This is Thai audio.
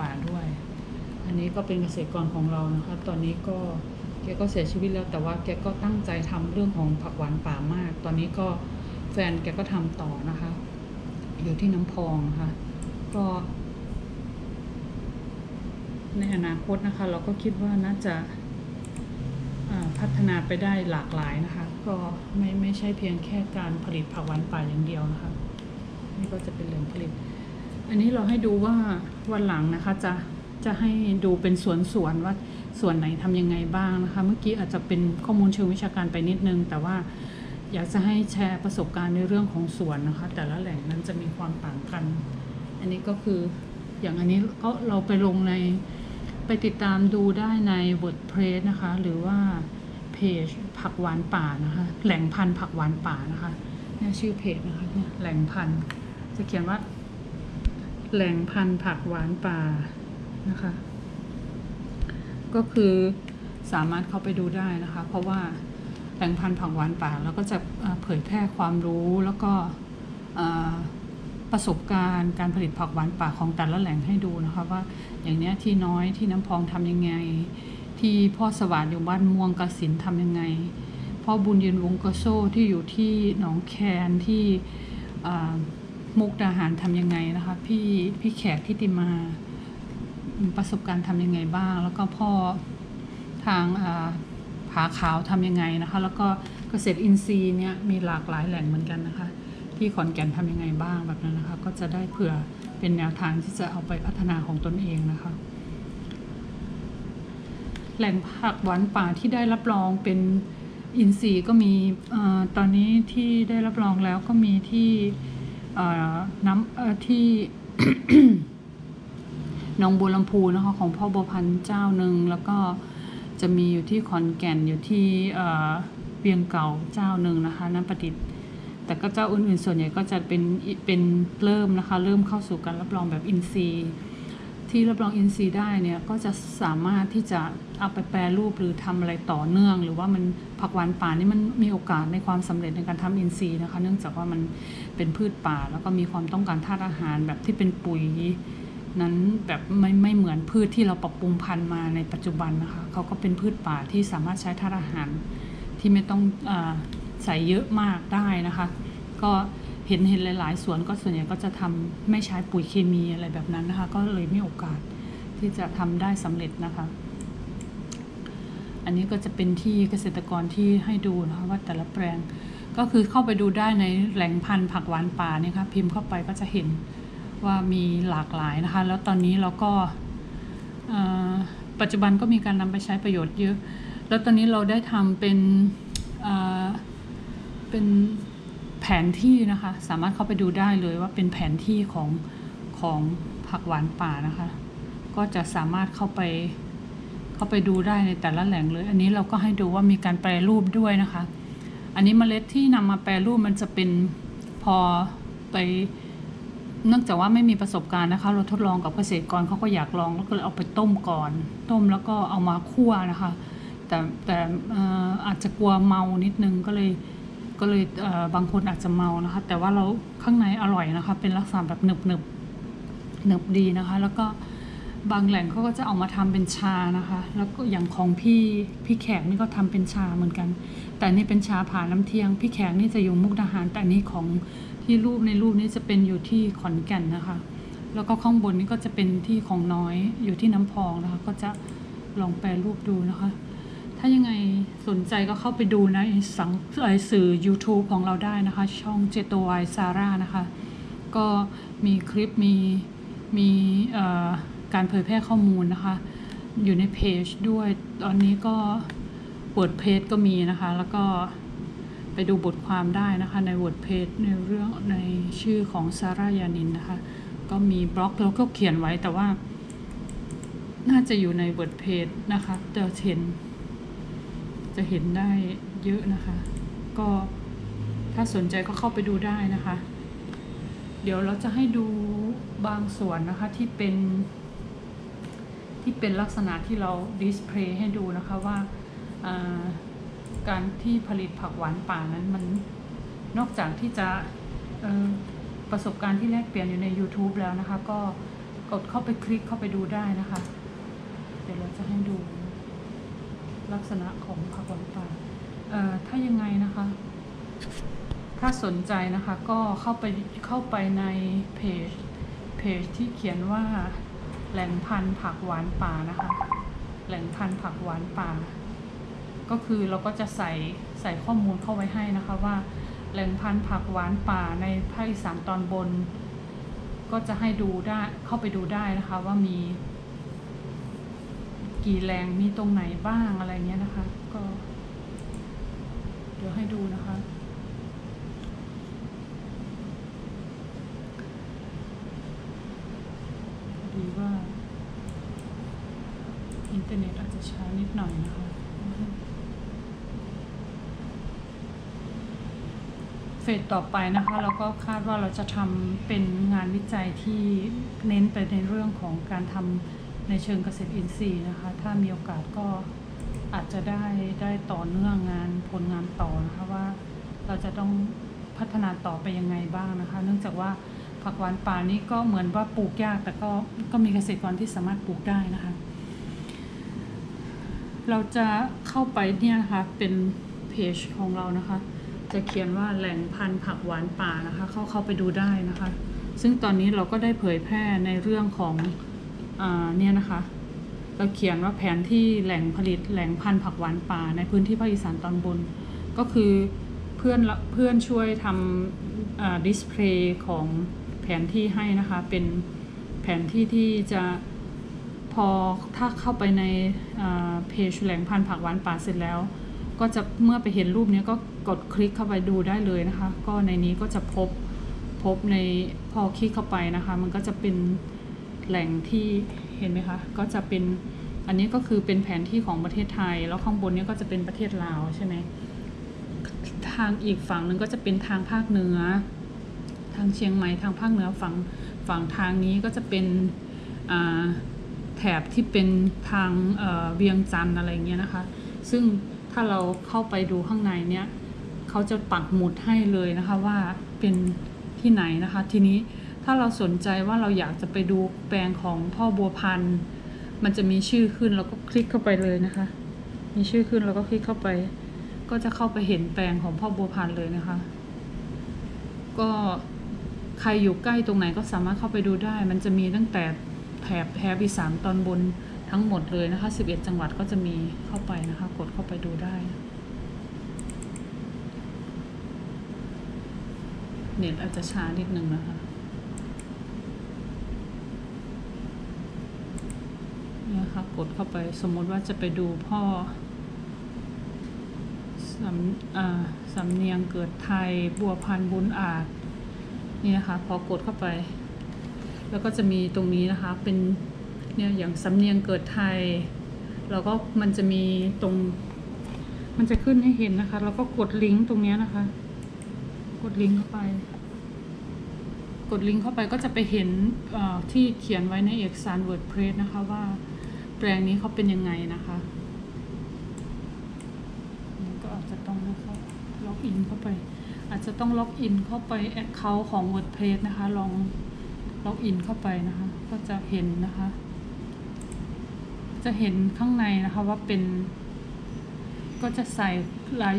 ป่าด้วย อันนี้ก็เป็นเกษตรกรของเรานะคะ ตอนนี้ก็แกก็เสียชีวิตแล้วแต่ว่าแกก็ตั้งใจทำเรื่องของผักหวานป่ามาก ตอนนี้ก็แฟนแกก็ทำต่อนะคะ อยู่ที่น้ำพองนะคะ ก็ ในอนาคตนะคะ เราก็คิดว่าน่าจะพัฒนาไปได้หลากหลายนะคะ ก็ไม่ไม่ใช่เพียงแค่การผลิตผักหวานป่าอย่างเดียวนะคะ นี่ก็จะเป็นแหล่งผลิต อันนี้เราให้ดูว่าวันหลังนะคะจะจะให้ดูเป็นสวนสวนว่าส่วนไหนทำยังไงบ้างนะคะ เมื่อกี้อาจจะเป็นข้อมูลเชิงวิชาการไปนิดนึง แต่ว่าอยากจะให้แชร์ประสบการณ์ในเรื่องของสวนนะคะ แต่ละแหล่งนั้นจะมีความต่างกัน อันนี้ก็คืออย่างอันนี้ก็เราไปลงในไปติดตามดูได้ใน WordPress นะคะ หรือว่าเพจผักหวานป่านะคะ แหล่งพันธุ์ผักหวานป่านะคะเนี่ยชื่อเพจนะคะเนี่ยแหล่งพันธุ์จะเขียนว่า แหล่งพันธุ์ผักหวานป่านะคะ ก็คือสามารถเข้าไปดูได้นะคะ เพราะว่าแหล่งพันธุ์ผักหวานป่าเราก็จะเผยแพร่ความรู้แล้วก็ประสบการณ์การผลิตผักหวานป่าของแต่ละแหล่งให้ดูนะคะว่าอย่างเนี้ยที่น้อยที่น้ำพองทำยังไง ที่พ่อสวัสดิ์อยู่บ้านม่วงกสินทำยังไงพ่อบุญยืนวงกระโซ่ที่อยู่ที่หนองแคนที่ มุกดาหารทำยังไงนะคะ พี่พี่แขกทิติมาประสบการณ์ทำยังไงบ้าง แล้วก็พ่อทางาผาขาวทำยังไงนะคะ แล้วก็เกษตรอินทรีย์เนี่ยมีหลากหลายแหล่งเหมือนกันนะคะ ที่ขอนแก่นทำยังไงบ้างแบบนั้นนะคะ ก็จะได้เผื่อเป็นแนวทางที่จะเอาไปพัฒนาของตนเองนะคะ แหล่งผักหวานป่าที่ได้รับรองเป็นอินทรีย์ก็มีอตอนนี้ที่ได้รับรองแล้วก็มีที่ น้ำที่หนองบัวลำพูนะคะของพ่อบัวพันธ์เจ้าหนึ่งแล้วก็จะมีอยู่ที่ขอนแก่นอยู่ที่เวียงเก่าเจ้าหนึ่งนะคะน้ำประดิษฐ์ แต่ก็เจ้าอื่นๆส่วนใหญ่ก็จะเป็นเป็นเริ่มนะคะ เริ่มเข้าสู่การรับรองแบบอินซีที่รับรองอินซีได้เนี่ยก็จะสามารถที่จะเอาไปแปรรูปหรือทำอะไรต่อเนื่อง หรือว่ามันผักหวานป่านี่มันมีโอกาสในความสำเร็จในการทำอินซีนะคะ เนื่องจากว่ามัน เป็นพืชป่า แล้วก็มีความต้องการธาตุอาหารแบบที่เป็นปุ๋ยนั้นแบบไม่ไม่เหมือนพืชที่เราปรับปรุงพันธุ์มาในปัจจุบันนะคะเขาก็เป็นพืชป่าที่สามารถใช้ธาตุอาหารที่ไม่ต้องอใส่เยอะมากได้นะคะ ก็เห็นเห็นหลาย ๆ สวนก็ส่วนใหญ่ก็จะทำไม่ใช้ปุ๋ยเคมีอะไรแบบนั้นนะคะ ก็เลยมีโอกาสที่จะทำได้สำเร็จนะคะ อันนี้ก็จะเป็นที่เกษตรกรที่ให้ดูนะคะว่าแต่ละแปลง ก็คือเข้าไปดูได้ในแหล่งพันธุ์ผักหวานป่าเนี่ยค่ะพิมพ์เข้าไปก็จะเห็นว่ามีหลากหลายนะคะ แล้วตอนนี้เราก็ปัจจุบันก็มีการนำไปใช้ประโยชน์เยอะ แล้วตอนนี้เราได้ทำเป็นเอ่อเป็นแผนที่นะคะ สามารถเข้าไปดูได้เลยว่าเป็นแผนที่ของของผักหวานป่านะคะ ก็จะสามารถเข้าไปเข้าไปดูได้ในแต่ละแหล่งเลย อันนี้เราก็ให้ดูว่ามีการแปรรูปด้วยนะคะ อันนี้เมล็ดที่นำมาแปรรูปมันจะเป็นพอไปเนื่องจากว่าไม่มีประสบการณ์นะคะ เราทดลองกับเกษตรกรเขาก็อยากลองแล้วก็เลยเอาไปต้มก่อน ต้มแล้วก็เอามาคั่วนะคะ แต่แต่อ่อาจจะกลัวเมานิดนึงก็เลยก็เลยเบางคนอาจจะเมานะคะ แต่ว่าเราข้างในอร่อยนะคะ เป็นลักษณะแบบหนึบหนึบหนึบดีนะคะ แล้วก็ บางแหล่งเขาก็จะเอามาทำเป็นชานะคะ แล้วก็อย่างของพี่พี่แขกนี่ก็ทำเป็นชาเหมือนกัน แต่นี่เป็นชาผ่าน้ำเทียง พี่แขกนี่จะอยู่มุกดาหาร แต่อันนี้ของที่รูปในรูปนี้จะเป็นอยู่ที่ขอนแก่นนะคะ แล้วก็ข้างบนนี้ก็จะเป็นที่ของน้อยอยู่ที่น้ำพองนะคะ ก็จะลองแปลรูปดูนะคะ ถ้ายังไงสนใจก็เข้าไปดูในสังเอ่อสื่อ YouTube ของเราได้นะคะ ช่องเจโตไวซาร่านะคะ ก็มีคลิปมีมีเอ่อ การเผยแพร่ข้อมูลนะคะ อยู่ในเพจด้วย ตอนนี้ก็เปิดเพจก็มีนะคะ แล้วก็ไปดูบทความได้นะคะใน WordPage ในเรื่องในชื่อของซาร่ายานินนะคะ ก็มีบล็อกแล้วก็เขียนไว้แต่ว่า น่าจะอยู่ใน WordPage นะคะจะเห็น จะเห็นได้เยอะนะคะ ก็ถ้าสนใจก็เข้าไปดูได้นะคะ เดี๋ยวเราจะให้ดูบางส่วนนะคะที่เป็น ที่เป็นลักษณะที่เราดิสเพลย์ให้ดูนะคะว่าการที่ผลิตผักหวานป่านั้นมันนอกจากที่จะประสบการณ์ที่แลกเปลี่ยนอยู่ใน YouTube แล้วนะคะ ก็กดเข้าไปคลิกเข้าไปดูได้นะคะ เดี๋ยวเราจะให้ดูลักษณะของผักหวานป่าเอ่อถ้ายังไงนะคะ ถ้าสนใจนะคะก็เข้าไปเข้าไปในเพจเพจที่เขียนว่า แหล่งพันธุ์ผักหวานป่านะคะ แหล่งพันธุ์ผักหวานป่า ก็คือเราก็จะใส่ใส่ข้อมูลเข้าไว้ให้นะคะว่า แหล่งพันธุ์ผักหวานป่าในภาคอีสานตอนบน ก็จะให้ดูได้เข้าไปดูได้นะคะว่ามี กี่แหล่งมีตรงไหนบ้างอะไรเงี้ยนะคะ ก็ เดี๋ยวให้ดูนะคะ พอดี ว่าอินเทอร์เน็ตอาจจะช้านิดหน่อยนะคะเฟสต่อไปนะคะ เราก็คาดว่าเราจะทำเป็นงานวิจัยที่เน้นไปในเรื่องของการทำในเชิงเกษตรอินทรีย์นะคะ ถ้ามีโอกาสก็อาจจะได้ได้ต่อเนื่องงานผลงานต่อนะคะว่า เราจะต้องพัฒนาต่อไปยังไงบ้างนะคะ เนื่องจากว่า ผักหวานป่านี้ก็เหมือนว่าปลูกยาก แต่ก็ก็มีเกษตรกรที่สามารถปลูกได้นะคะ เราจะเข้าไปเนี่ยนะคะเป็นเพจของเรานะคะ จะเขียนว่าแหล่งพันธุ์ผักหวานป่านะคะ เข้าเข้าไปดูได้นะคะ ซึ่งตอนนี้เราก็ได้เผยแพร่ในเรื่องของอเนี่ยนะคะเราเขียนว่าแผนที่แหล่งผลิตแหล่งพันธุ์ผักหวานป่าในพื้นที่ภาคอีสานตอนบน ก็คือเพื่อนเพื่อนช่วยทำดิสเพลย์ของ ผนที่ให้นะคะ เป็นแผนที่ที่จะพอถ้าเข้าไปในเพจแหล่งพันธุ์ผักหวานป่าเสร็จแล้ว ก็จะเมื่อไปเห็นรูปนี้ก็กดคลิกเข้าไปดูได้เลยนะคะ ก็ในนี้ก็จะพบพบในพอคลิกเข้าไปนะคะ มันก็จะเป็นแหล่งที่เห็นไหมคะ ก็จะเป็นอันนี้ก็คือเป็นแผนที่ของประเทศไทย แล้วข้างบนนี้ก็จะเป็นประเทศลาวใช่ไหมทางอีกฝั่งหนึ่งก็จะเป็นทางภาคเหนือ ทางเชียงใหม่ทางภาคเหนือฝั่งฝั่งทางนี้ก็จะเป็นแถบที่เป็นทางเวียงจันทร์อะไรเงี้ยนะคะ ซึ่งถ้าเราเข้าไปดูข้างในเนี้ยเขาจะปักหมุดให้เลยนะคะว่าเป็นที่ไหนนะคะ ทีนี้ถ้าเราสนใจว่าเราอยากจะไปดูแปลงของพ่อบัวพันธ์มันจะมีชื่อขึ้นเราก็คลิกเข้าไปเลยนะคะ มีชื่อขึ้นเราก็คลิกเข้าไป ก็จะเข้าไปเห็นแปลงของพ่อบัวพันธ์เลยนะคะ ก็ ใครอยู่ใกล้ตรงไหนก็สามารถเข้าไปดูได้ มันจะมีตั้งแต่แถบแถบอีสานตอนบนทั้งหมดเลยนะคะ 11 จังหวัดก็จะมีเข้าไปนะคะ กดเข้าไปดูได้ เน็ตอาจจะช้านิดนึงนะคะเนี่ยค่ะ กดเข้าไป สมมติว่าจะไปดูพ่อสำอ่าสำเนียงเกิดไทย บัวพันธุ์บุญอาจ นี่นะคะ พอกดเข้าไป แล้วก็จะมีตรงนี้นะคะ เป็นเนี่ยอย่างสำเนียงเกิดไทย แล้วก็มันจะมีตรง มันจะขึ้นให้เห็นนะคะ แล้วก็กดลิงก์ตรงนี้นะคะ กดลิงก์เข้าไป กดลิงก์เข้าไปก็จะไปเห็นที่เขียนไว้ในเอกสาร WordPress นะคะว่าแปลงนี้เขาเป็นยังไงนะคะก็อาจจะต้องนะคะล็อกอินเข้าไป อาจจะต้องล็อกอินเข้าไป account ของ WordPress นะคะ ลองล็อกอินเข้าไปนะคะ ก็จะเห็นนะคะ จะเห็นข้างในนะคะว่าเป็น ก็จะใส่ราย